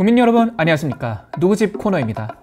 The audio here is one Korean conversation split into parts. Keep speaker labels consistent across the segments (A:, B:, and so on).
A: 국민 여러분 안녕하십니까 누구집 코너입니다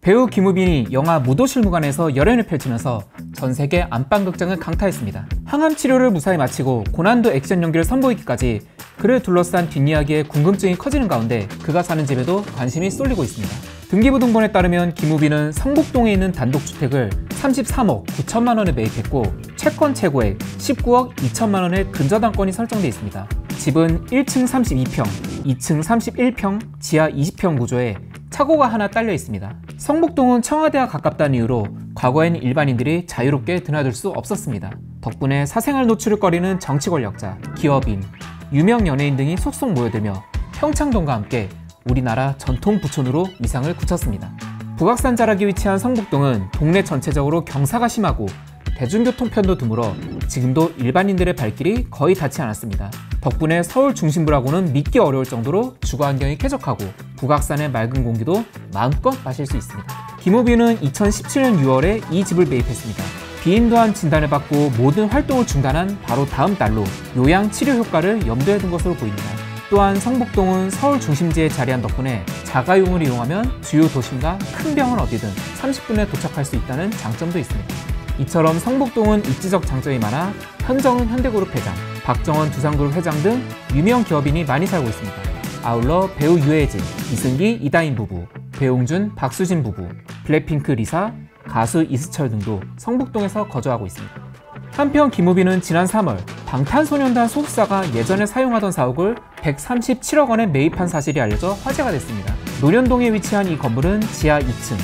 A: 배우 김우빈이 영화 무도실무관에서 열연을 펼치면서 전 세계 안방극장을 강타했습니다. 항암 치료를 무사히 마치고 고난도 액션 연기를 선보이기까지 그를 둘러싼 뒷이야기에 궁금증이 커지는 가운데 그가 사는 집에도 관심이 쏠리고 있습니다. 등기부등본에 따르면 김우빈은 성북동에 있는 단독주택을 33억 9천만 원에 매입했고 채권 최고액 19억 2천만 원의 근저당권이 설정돼 있습니다. 집은 1층 32평, 2층 31평, 지하 20평 구조에 차고가 하나 딸려 있습니다. 성북동은 청와대와 가깝다는 이유로 과거엔 일반인들이 자유롭게 드나들 수 없었습니다. 덕분에 사생활 노출을 꺼리는 정치 권력자, 기업인, 유명 연예인 등이 속속 모여들며 평창동과 함께 우리나라 전통 부촌으로 위상을 굳혔습니다. 북악산 자락에 위치한 성북동은 동네 전체적으로 경사가 심하고 대중교통편도 드물어 지금도 일반인들의 발길이 거의 닿지 않았습니다. 덕분에 서울 중심부라고는 믿기 어려울 정도로 주거 환경이 쾌적하고 북악산의 맑은 공기도 마음껏 마실 수 있습니다. 김호빈은 2017년 6월에 이 집을 매입했습니다. 비인도한 진단을 받고 모든 활동을 중단한 바로 다음 달로 요양 치료 효과를 염두에 둔 것으로 보입니다. 또한 성북동은 서울 중심지에 자리한 덕분에 자가용을 이용하면 주요 도심과 큰 병원 어디든 30분에 도착할 수 있다는 장점도 있습니다. 이처럼 성북동은 입지적 장점이 많아 현정은 현대그룹 회장, 박정원 두산그룹 회장 등 유명 기업인이 많이 살고 있습니다. 아울러 배우 유해진, 이승기, 이다인 부부, 배용준, 박수진 부부, 블랙핑크 리사, 가수 이수철 등도 성북동에서 거주하고 있습니다. 한편 김우빈은 지난 3월 방탄소년단 소속사가 예전에 사용하던 사옥을 137억 원에 매입한 사실이 알려져 화제가 됐습니다. 노련동에 위치한 이 건물은 지하 2층,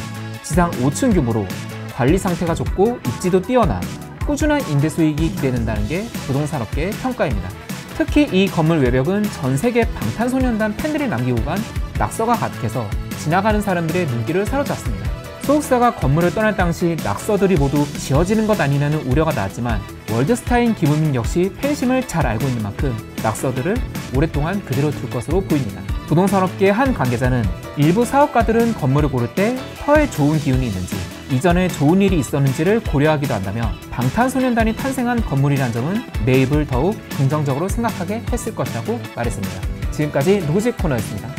A: 지상 5층 규모로 관리 상태가 좋고 입지도 뛰어나 꾸준한 임대 수 익이 기대된다는 게 부동산업계의 평가입니다. 특히 이 건물 외벽은 전 세계 방탄소년단 팬들이 남기고 간 낙서가 가득해서 지나가는 사람들의 눈길을 사로잡습니다. 소속사가 건물을 떠날 당시 낙서들이 모두 지어지는 것 아니냐는 우려가 나왔지만 월드스타인 김우민 역시 팬심을 잘 알고 있는 만큼 낙서들을 오랫동안 그대로 둘 것으로 보입니다. 부동산업계의 한 관계자는 일부 사업가들은 건물을 고를 때 터에 좋은 기운이 있는지 이전에 좋은 일이 있었는지를 고려하기도 한다며 방탄소년단이 탄생한 건물이란 점은 매입을 더욱 긍정적으로 생각하게 했을 것이라고 말했습니다. 지금까지 노직 코너였습니다.